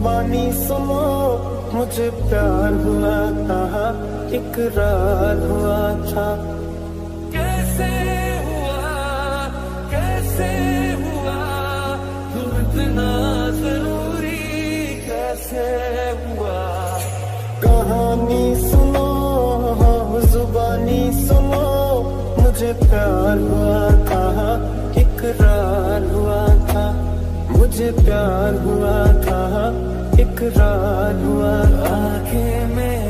زبانی سنو، مجھے پیار ہوا تھا اقرار ہوا تھا۔ کیسے ہوا کیسے ہوا، تم اتنا ضروری کیسے ہوا؟ کہانی سنو ہاں، زبانی سنو، مجھے پیار ہوا تھا اقرار ہوا تھا۔ مجھے پیار ہوا تھا تکرار ہوا آنکھیں میں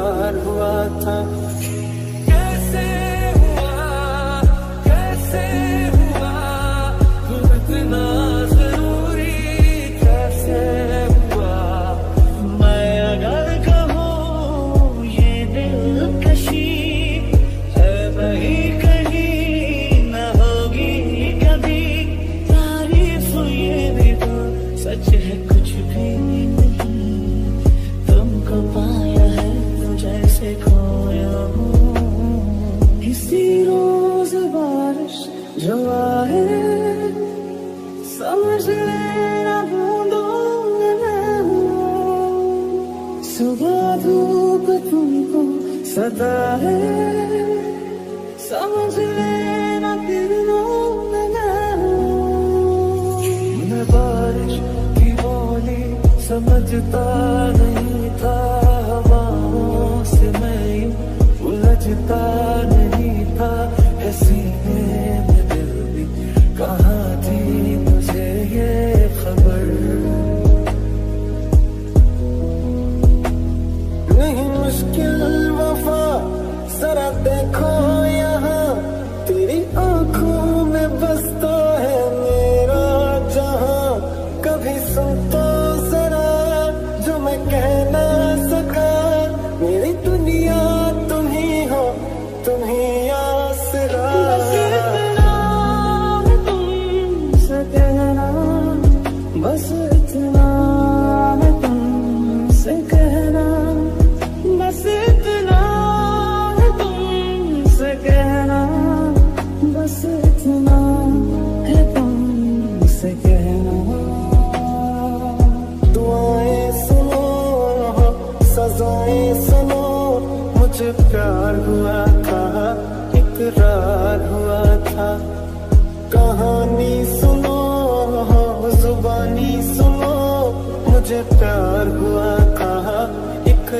پیار ہوا تھا۔ کیسے روز بارش جو آئے سمجھ لینا بوندوں میں صبح دھوپ تم کو ستا ہے، سمجھ لینا کرنوں میں میں بارش کی بولی سمجھتا نہیں تھا ہواوں سے میں الجھتا نہیں care. Sakra.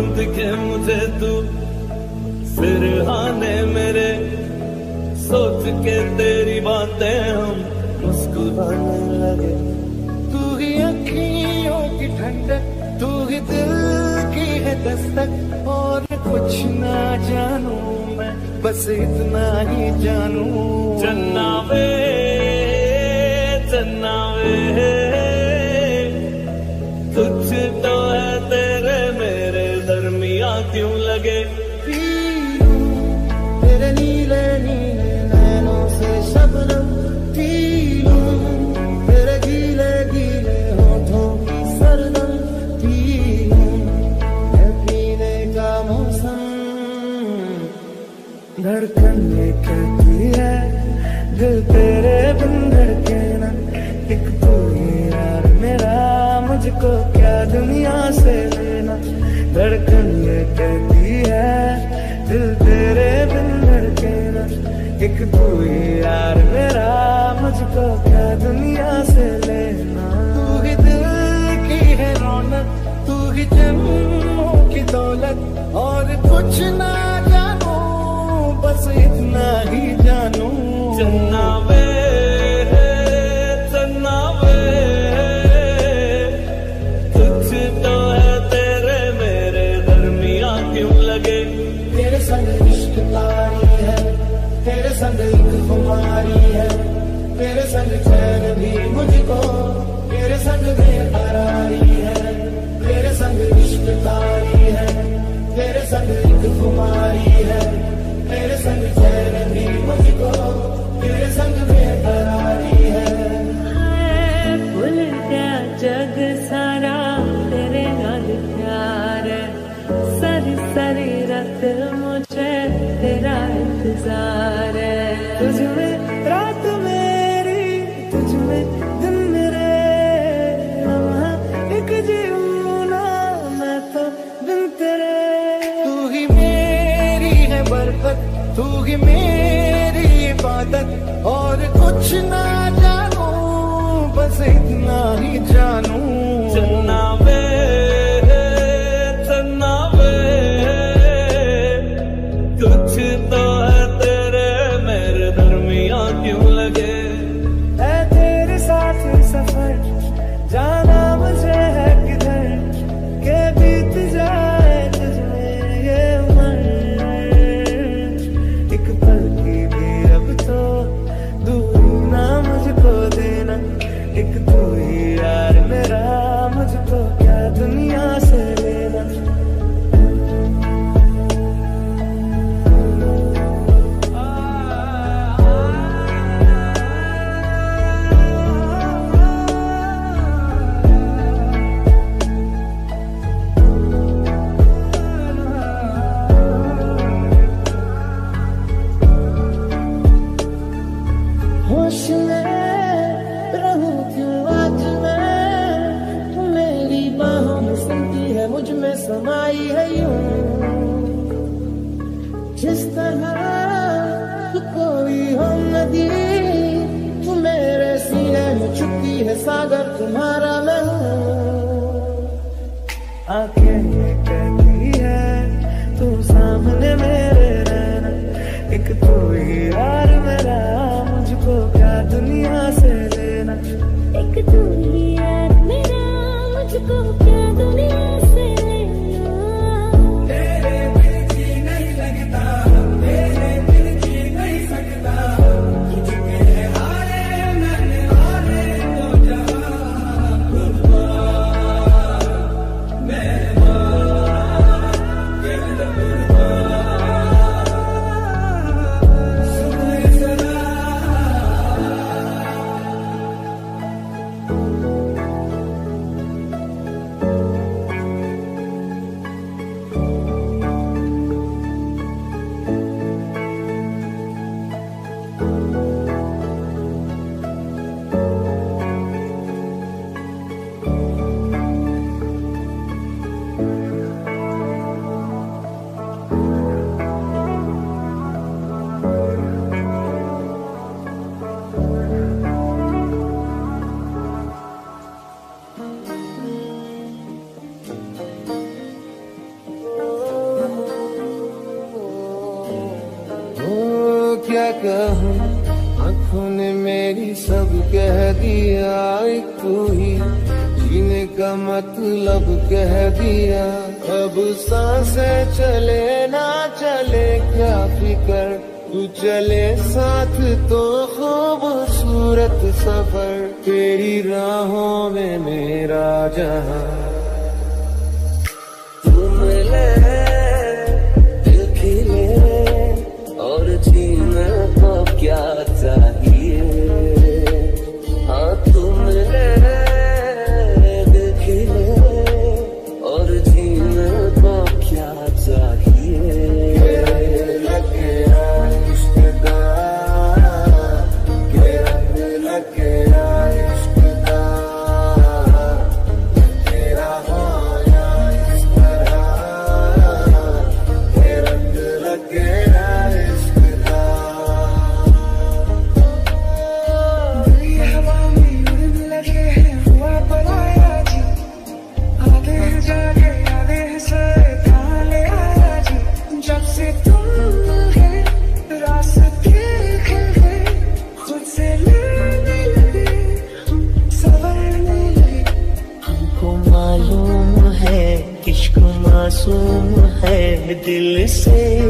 ڈھونڈ مجھے تو سرہانے میرے، سوچ کے تیری باتیں ہم مسکرانے لگے۔ تو ہی اکیوں کی ٹھنڈک تو ہی دل کی ہے دستک۔ اور کچھ نہ جانوں میں، بس اتنا ہی جانوں۔ کو کیا دنیا سے لینا؟ دھڑکن یہ کہتی ہے، دل تیرے بن دھڑکے نا۔ ایک تو یار میرا، مجھ کو کیا دنیا سے لینا؟ تو ہی دل کی ہے رونت تو ہی جنوں کی دولت۔ اور کچھ نہ جانو بس اتنا ہی جانو چنا میں سنگ عشق تاری ہے، تیرے سنگ ایک ہماری ہے۔ تیرے سنگ چین بھی مجھ کو، تیرے سنگ بے قراری ہے۔ تیرے سنگ عشق تاری ہے، تیرے سنگ ایک ہماری ہے۔ تیرے سنگ چین بھی مجھ کو، تیرے سنگ بے قراری ہے۔ بھول گیا جگ سارا، تیرے نال پیار سر سر مجھے تیرا انتظار تجھ میں رات میری، تجھ میں دن میرے۔ ہاں، لمحہ جی تو بن تیرے۔ تو میری ہے برکت، تو میری عبادت۔ اور کچھ نہ جانوں، بس اتنا ہی جانوں۔ Okay. تو خوبصورت سفر تیری راہوں میں میرا جہاں۔ تم لے کھلے اور جینا تو کیا معصوم ہے دل سے۔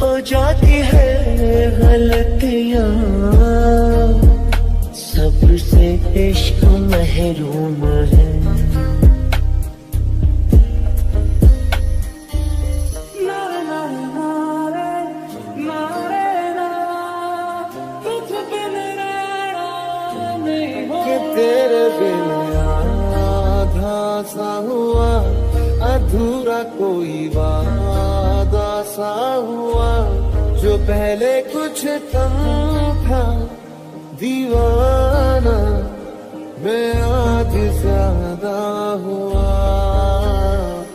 ہو جاتی ہے غلطیاں۔ سب سے عشق محروم ہے۔ کوئی وعدہ سا ہوا جو پہلے کچھ کم تھا۔ دیوانہ میں آج زیادہ ہوا۔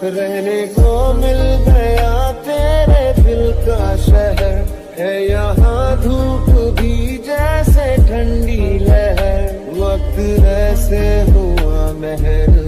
رہنے کو مل گیا تیرے دل کا شہر ہے۔ یہاں دھوپ بھی جیسے ٹھنڈی لہر۔ وقت ایسے ہوا مہر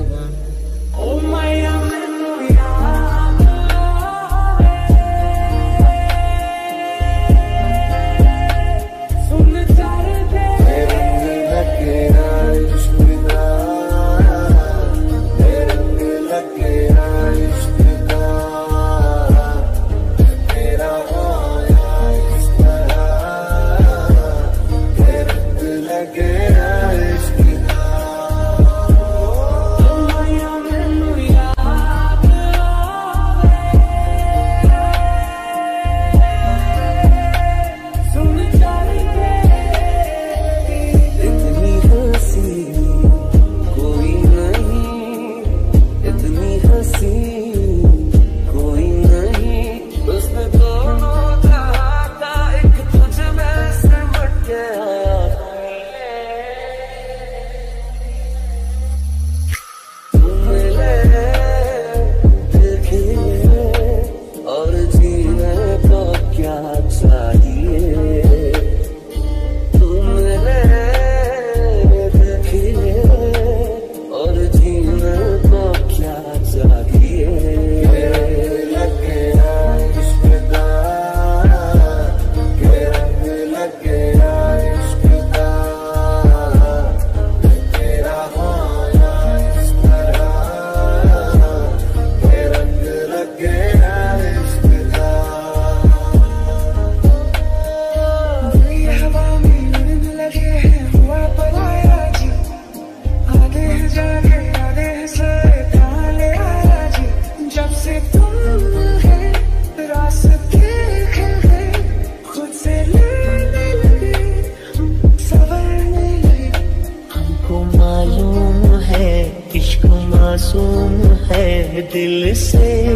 دل سے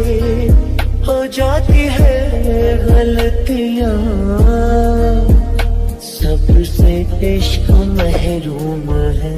ہو جاتی ہے غلطیاں۔ سب سے عشق محروم ہے۔